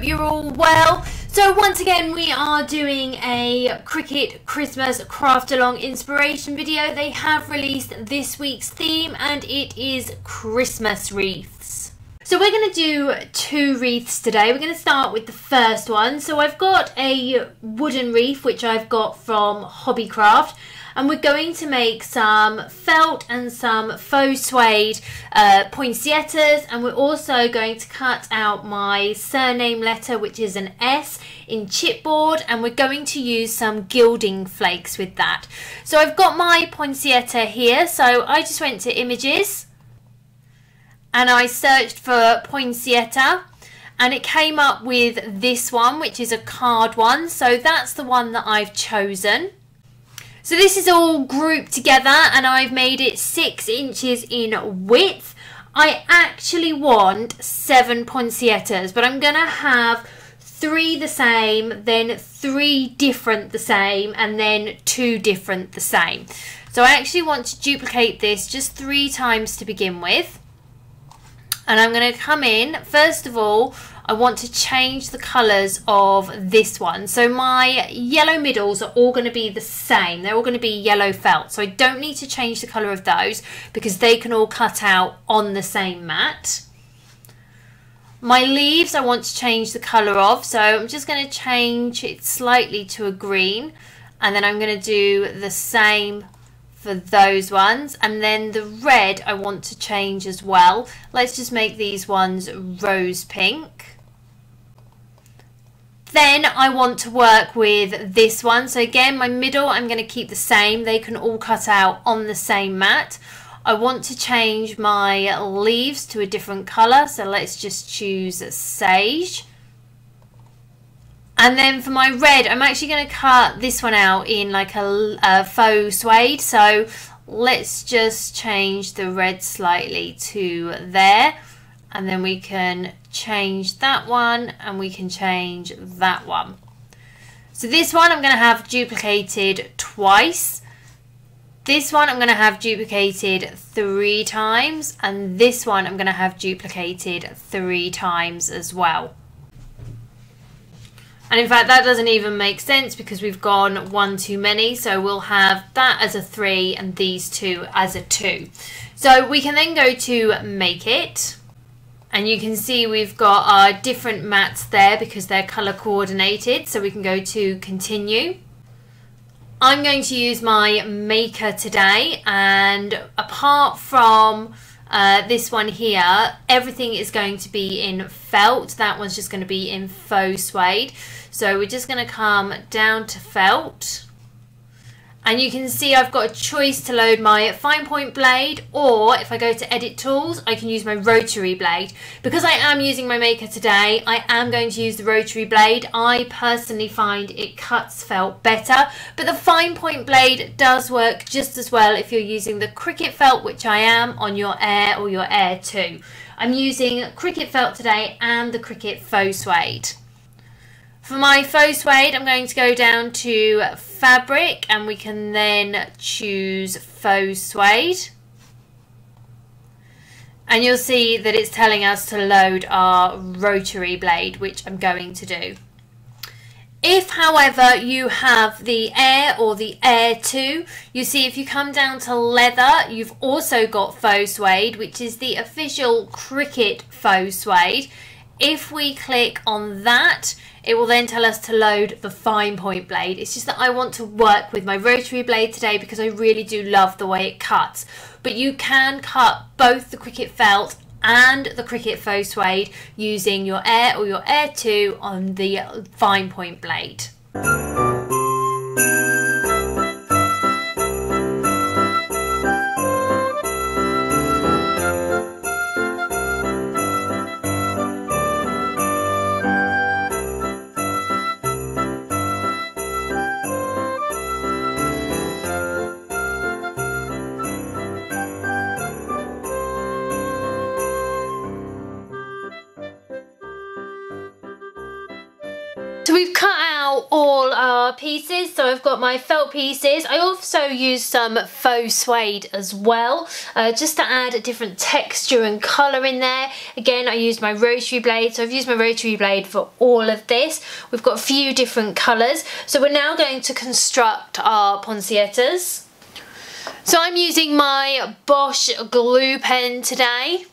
hope you're all well. So once again we are doing a Cricut Christmas craft along inspiration video. They have released this week's theme and it is Christmas wreaths. So we're going to do two wreaths today. We're going to start with the first one. So I've got a wooden wreath which I've got from Hobbycraft and we're going to make some felt and some faux suede uh, poinsettias. And we're also going to cut out my surname letter which is an S in chipboard. And we're going to use some gilding flakes with that. So I've got my poinsettia here. So I just went to images. And I searched for poinsettia. And it came up with this one which is a card one. So that's the one that I've chosen so this is all grouped together and I've made it six inches in width. I actually want seven poinsettias, but I'm to have three the same, then three different the same, and then two different the same. So I actually want to duplicate this just three times to begin with. And I'm to come in, first of all, I want to change the colours of this one. So my yellow middles are all going to be the same. They're all going to be yellow felt. So I don't need to change the colour of those because they can all cut out on the same mat. My leaves I want to change the colour of. So I'm just going to change it slightly to a green. And then I'm going to do the same for those ones and then the red I want to change as well let's just make these ones rose pink then I want to work with this one. So again, my middle, I'm going to keep the same. They can all cut out on the same mat. I want to change my leaves to a different colour. So let's just choose sage. And then for my red, I'm actually going to cut this one out in like a, a faux suede. So let's just change the red slightly to there and then we can change that one and we can change that one. So this one I'm going to have duplicated twice. This one I'm going to have duplicated three times and this one I'm going to have duplicated three times as well. And in fact, that doesn't even make sense because we've gone one too many. So we'll have that as a three and these two as a two. So we can then go to make it and you can see we've got our different mats there because they're color coordinated. So we can go to continue. I'm going to use my maker today. And apart from uh, this one here everything is going to be in felt. That one's just going to be in faux suede. So we're just going to come down to felt and you can see I've got a choice to load my fine point blade or if I go to edit tools I can use my rotary blade. Because I am using my maker today I am going to use the rotary blade. I personally find it cuts felt better but the fine point blade does work just as well if you're using the Cricut felt which I am on your Air or your Air 2. I'm using Cricut felt today and the Cricut faux suede. For my faux suede, I'm going to go down to fabric and we can then choose faux suede. And you'll see that it's telling us to load our rotary blade, which I'm going to do. If, however, you have the Air or the Air 2, you see if you come down to leather, you've also got faux suede, which is the official Cricut faux suede. If we click on that, it will then tell us to load the fine point blade. It's just that I want to work with my rotary blade today because I really do love the way it cuts. But you can cut both the Cricut felt and the Cricut faux suede using your Air or your Air 2 on the fine point blade. I've got my felt pieces. I also used some faux suede as well, uh, just to add a different texture and colour in there. Again, I used my rotary blade. So I've used my rotary blade for all of this. We've got a few different colours. So we're now going to construct our poinsettias. So I'm using my Bosch glue pen today.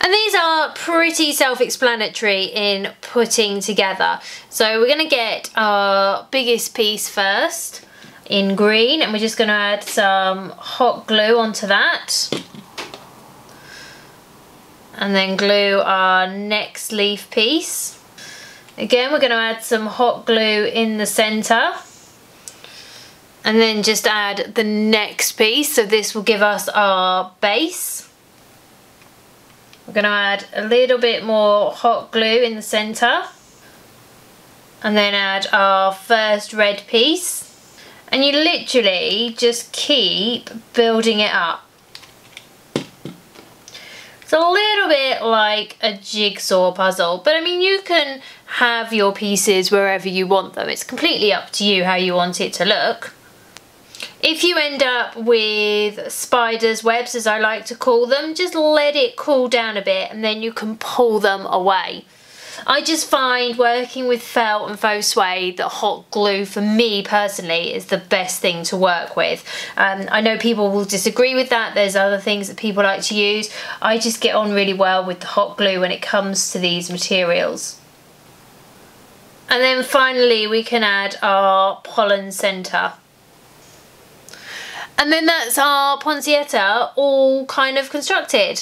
And these are pretty self-explanatory in putting together. So we're going to get our biggest piece first in green and we're just going to add some hot glue onto that. And then glue our next leaf piece. Again, we're going to add some hot glue in the centre. And then just add the next piece. So this will give us our base. We're going to add a little bit more hot glue in the centre and then add our first red piece and you literally just keep building it up. It's a little bit like a jigsaw puzzle but I mean you can have your pieces wherever you want them. It's completely up to you how you want it to look. If you end up with spider's webs, as I like to call them, just let it cool down a bit and then you can pull them away. I just find working with felt and faux suede that hot glue for me personally is the best thing to work with. Um, I know people will disagree with that, there's other things that people like to use. I just get on really well with the hot glue when it comes to these materials. And then finally we can add our pollen centre. And then that's our poinsettia all kind of constructed.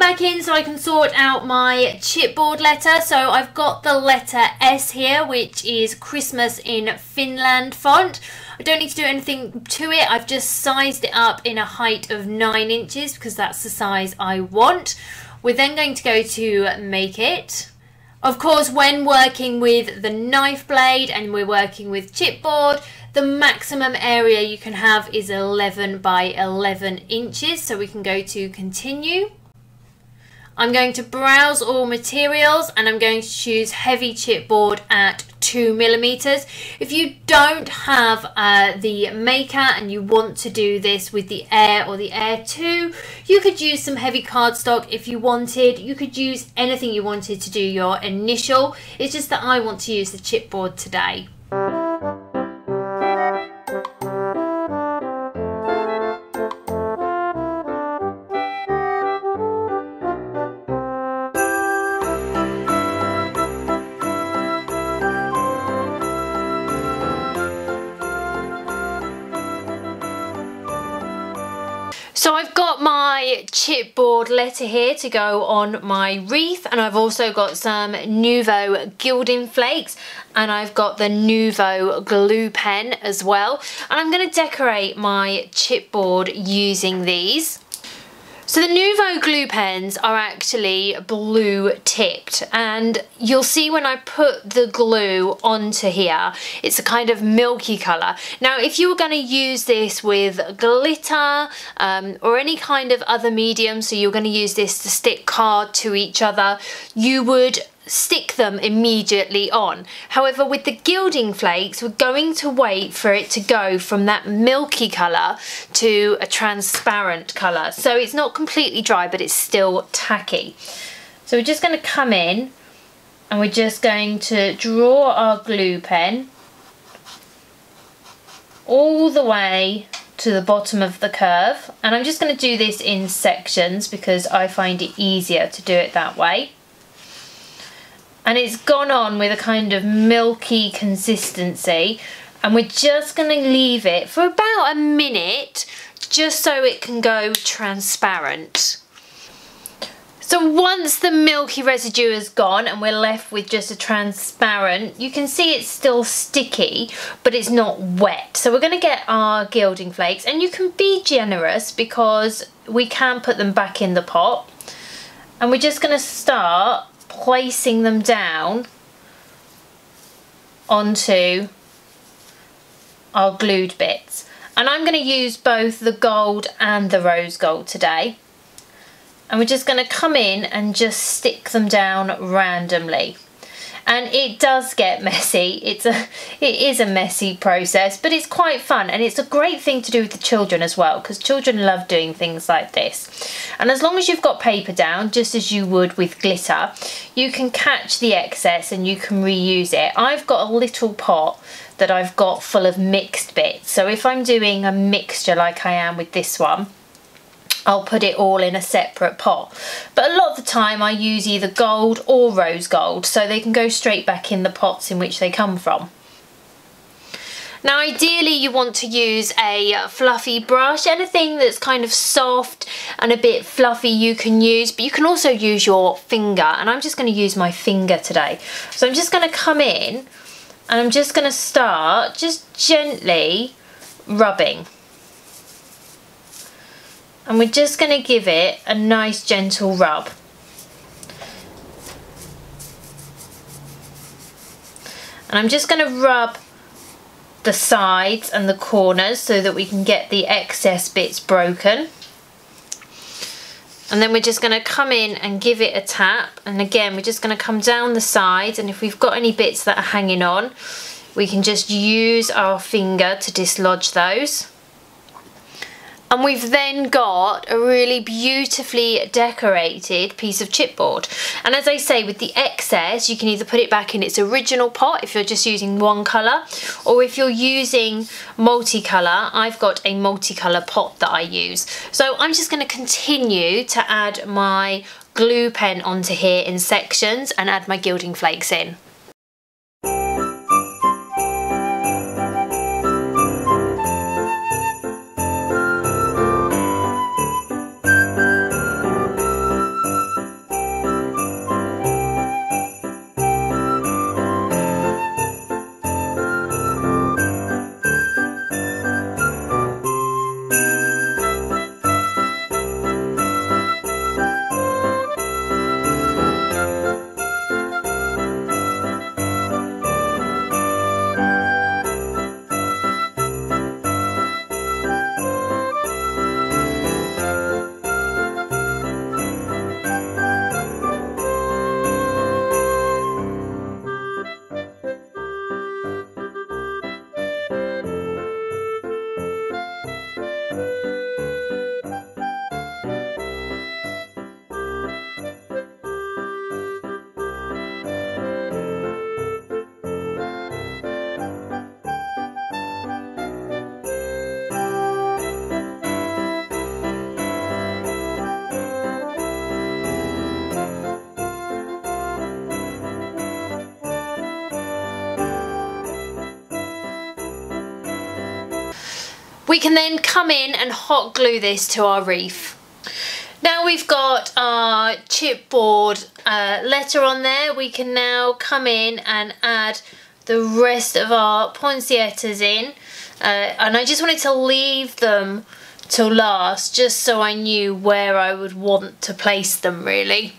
Back in so I can sort out my chipboard letter. So I've got the letter S here, which is Christmas in Finland font. I don't need to do anything to it. I've just sized it up in a height of 9 inches because that's the size I want. We're then going to go to make it. Of course, when working with the knife blade and we're working with chipboard, the maximum area you can have is 11 by 11 inches. So we can go to continue. I'm going to browse all materials and I'm going to choose heavy chipboard at two millimeters. If you don't have uh, the maker and you want to do this with the Air or the Air 2, you could use some heavy cardstock if you wanted. You could use anything you wanted to do your initial. It's just that I want to use the chipboard today. So I've got my chipboard letter here to go on my wreath and I've also got some Nuvo gilding flakes and I've got the Nuvo glue pen as well and I'm going to decorate my chipboard using these. So the Nuvo glue pens are actually blue tipped and you'll see when I put the glue onto here, it's a kind of milky colour. Now if you were going to use this with glitter um, or any kind of other medium, so you're going to use this to stick card to each other, you would stick them immediately on. However, with the gilding flakes, we're going to wait for it to go from that milky colour to a transparent colour. So it's not completely dry, but it's still tacky. So we're just going to come in and we're just going to draw our glue pen all the way to the bottom of the curve and I'm just going to do this in sections because I find it easier to do it that way and it's gone on with a kind of milky consistency and we're just going to leave it for about a minute just so it can go transparent. So once the milky residue is gone and we're left with just a transparent, you can see it's still sticky, but it's not wet. So we're gonna get our gilding flakes and you can be generous because we can put them back in the pot. And we're just gonna start placing them down onto our glued bits. And I'm going to use both the gold and the rose gold today. And we're just going to come in and just stick them down randomly and it does get messy. It's a it is a messy process but it's quite fun. And it's a great thing to do with the children as well because children love doing things like this. And as long as you've got paper down just as you would with glitter you can catch the excess and you can reuse it. I've got a little pot that I've got full of mixed bits. So if I'm doing a mixture like I am with this one I'll put it all in a separate pot. But a lot of the time I use either gold or rose gold so they can go straight back in the pots in which they come from. Now ideally you want to use a uh, fluffy brush, anything that's kind of soft and a bit fluffy you can use, but you can also use your finger and I'm just going to use my finger today. So I'm just going to come in and I'm just going to start just gently rubbing and we're just going to give it a nice gentle rub. And I'm just going to rub the sides and the corners so that we can get the excess bits broken. And then we're just going to come in and give it a tap. And again, we're just going to come down the sides. And if we've got any bits that are hanging on, we can just use our finger to dislodge those. And we've then got a really beautifully decorated piece of chipboard. And as I say, with the excess, you can either put it back in its original pot if you're just using one colour, or if you're using multicolour, I've got a multicolour pot that I use. So I'm just going to continue to add my glue pen onto here in sections and add my gilding flakes in. We can then come in and hot glue this to our reef. Now we've got our chipboard uh, letter on there, we can now come in and add the rest of our poinsettias in. Uh, and I just wanted to leave them till last just so I knew where I would want to place them really.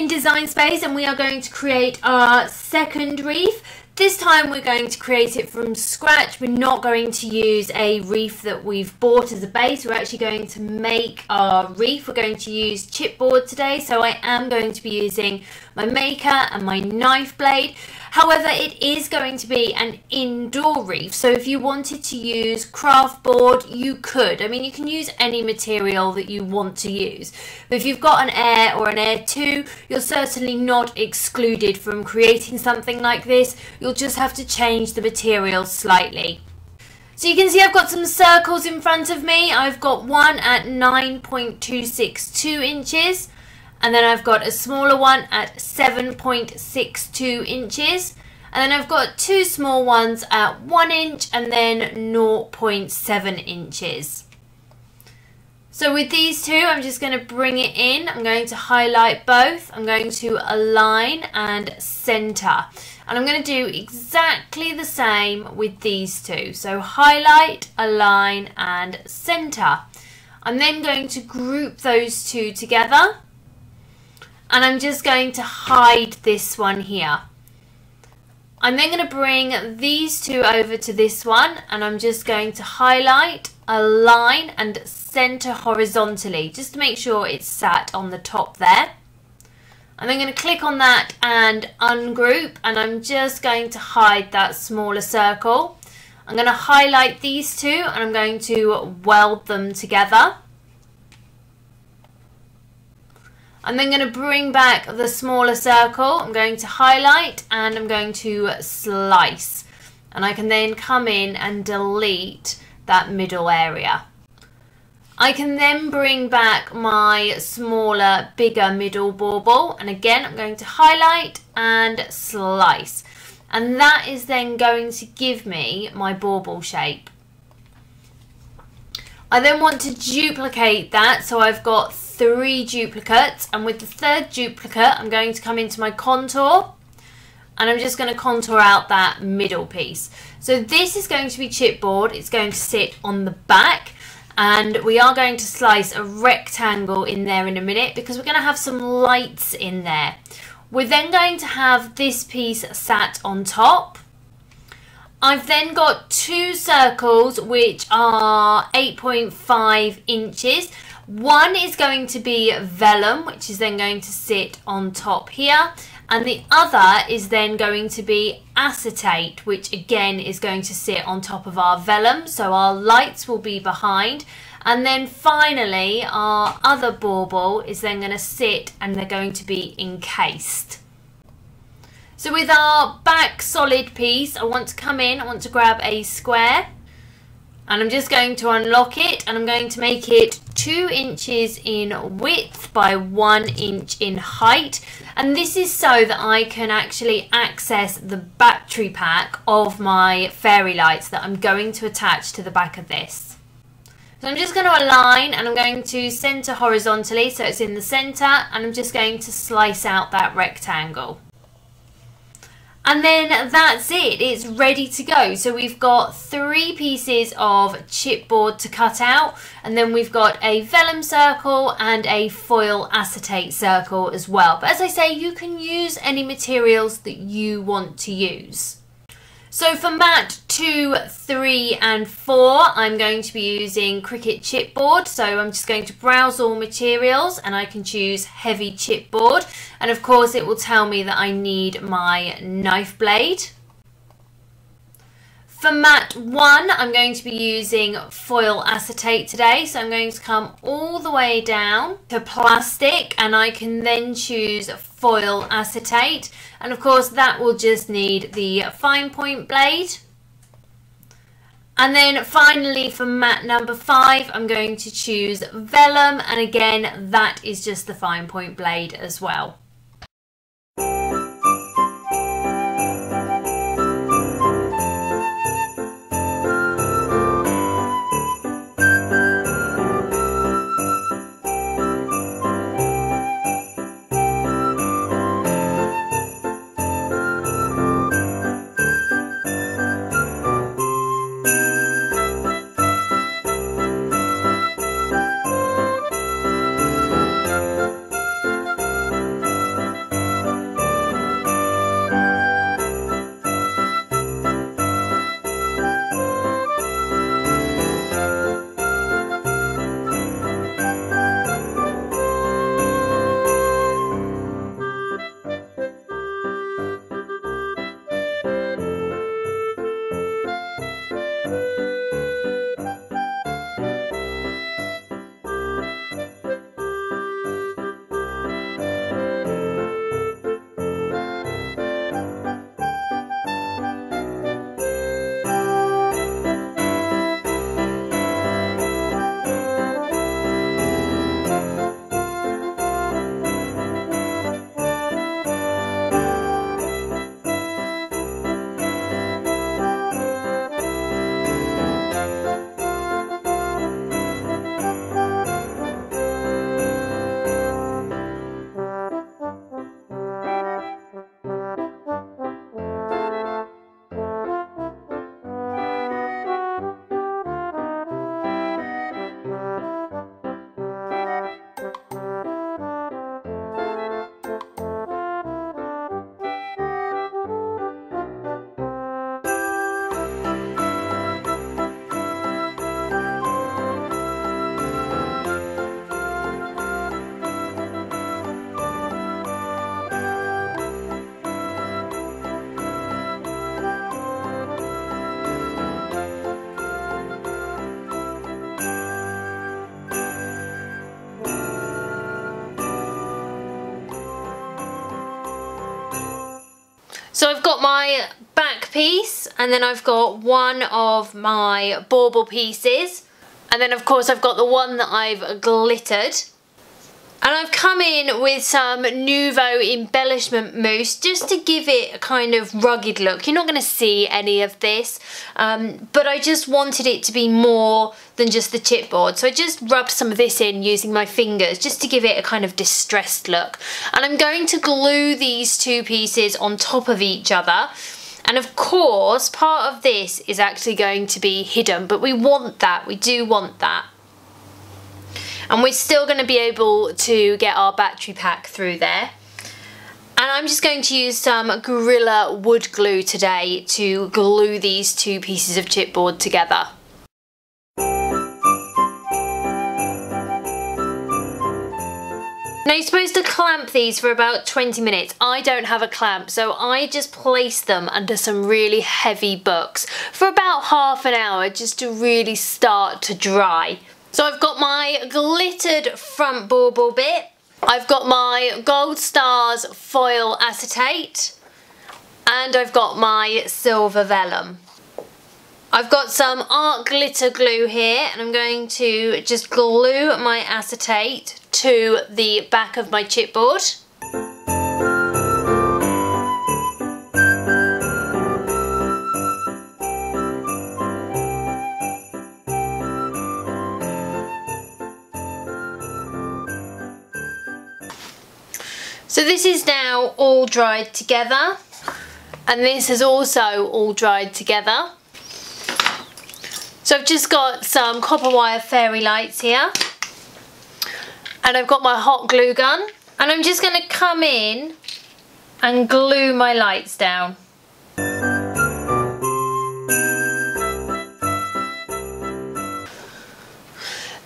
In Design Space and we are going to create our second wreath. This time we're going to create it from scratch. We're not going to use a reef that we've bought as a base. We're actually going to make our reef. We're going to use chipboard today. So I am going to be using my maker and my knife blade. However, it is going to be an indoor reef. So if you wanted to use craft board, you could. I mean, you can use any material that you want to use. But if you've got an air or an air 2, you're certainly not excluded from creating something like this. You'll just have to change the material slightly. So you can see I've got some circles in front of me. I've got one at 9.262 inches and then I've got a smaller one at 7.62 inches and then I've got two small ones at 1 inch and then 0.7 inches. So with these two I'm just going to bring it in, I'm going to highlight both, I'm going to align and centre and I'm going to do exactly the same with these two. So highlight, align and centre. I'm then going to group those two together and I'm just going to hide this one here. I'm then going to bring these two over to this one and I'm just going to highlight, align and center horizontally just to make sure it's sat on the top there. I'm then going to click on that and ungroup and I'm just going to hide that smaller circle. I'm going to highlight these two and I'm going to weld them together. I'm then going to bring back the smaller circle. I'm going to highlight and I'm going to slice. And I can then come in and delete that middle area. I can then bring back my smaller, bigger middle bauble. And again, I'm going to highlight and slice. And that is then going to give me my bauble shape. I then want to duplicate that. So I've got three duplicates and with the third duplicate I'm going to come into my contour and I'm just going to contour out that middle piece. So this is going to be chipboard, it's going to sit on the back and we are going to slice a rectangle in there in a minute because we're going to have some lights in there. We're then going to have this piece sat on top. I've then got two circles which are 8.5 inches one is going to be vellum, which is then going to sit on top here. And the other is then going to be acetate, which again is going to sit on top of our vellum. So our lights will be behind. And then finally, our other bauble is then going to sit and they're going to be encased. So with our back solid piece, I want to come in, I want to grab a square and I'm just going to unlock it and I'm going to make it two inches in width by one inch in height and this is so that I can actually access the battery pack of my fairy lights that I'm going to attach to the back of this. So I'm just going to align and I'm going to center horizontally so it's in the center and I'm just going to slice out that rectangle. And then that's it, it's ready to go. So we've got three pieces of chipboard to cut out, and then we've got a vellum circle and a foil acetate circle as well. But as I say, you can use any materials that you want to use. So for mat 2, 3 and 4 I'm going to be using Cricut chipboard so I'm just going to browse all materials and I can choose heavy chipboard and of course it will tell me that I need my knife blade. For mat 1 I'm going to be using foil acetate today. So I'm going to come all the way down to plastic and I can then choose foil acetate. And of course that will just need the fine point blade. And then finally for mat number five I'm going to choose vellum. And again that is just the fine point blade as well piece and then I've got one of my bauble pieces and then of course I've got the one that I've glittered and I've come in with some Nuvo embellishment mousse just to give it a kind of rugged look. You're not going to see any of this, um, but I just wanted it to be more than just the chipboard. So I just rubbed some of this in using my fingers just to give it a kind of distressed look. And I'm going to glue these two pieces on top of each other. And of course, part of this is actually going to be hidden, but we want that, we do want that and we're still going to be able to get our battery pack through there. And I'm just going to use some Gorilla wood glue today to glue these two pieces of chipboard together. Now you're supposed to clamp these for about 20 minutes. I don't have a clamp, so I just place them under some really heavy books for about half an hour just to really start to dry. So I've got my glittered front bauble bit. I've got my Gold Stars foil acetate. And I've got my silver vellum. I've got some art glitter glue here and I'm going to just glue my acetate to the back of my chipboard. So this is now all dried together and this is also all dried together. So I've just got some copper wire fairy lights here and I've got my hot glue gun and I'm just going to come in and glue my lights down.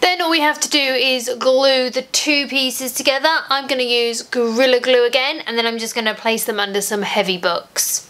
Then all we have to do is glue the two pieces together. I'm going to use Gorilla Glue again and then I'm just going to place them under some heavy books.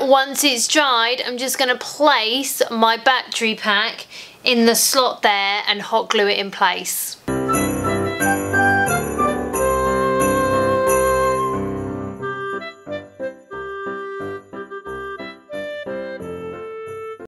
Once it's dried, I'm just going to place my battery pack in the slot there and hot glue it in place.